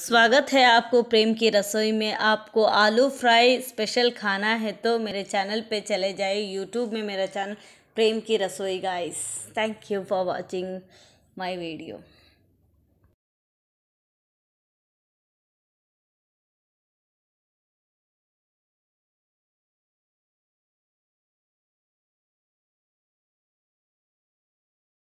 स्वागत है आपको प्रेम की रसोई में। आपको आलू फ्राई स्पेशल खाना है तो मेरे चैनल पे चले जाइए। यूट्यूब में मेरा चैनल प्रेम की रसोई guys thank you for watching my video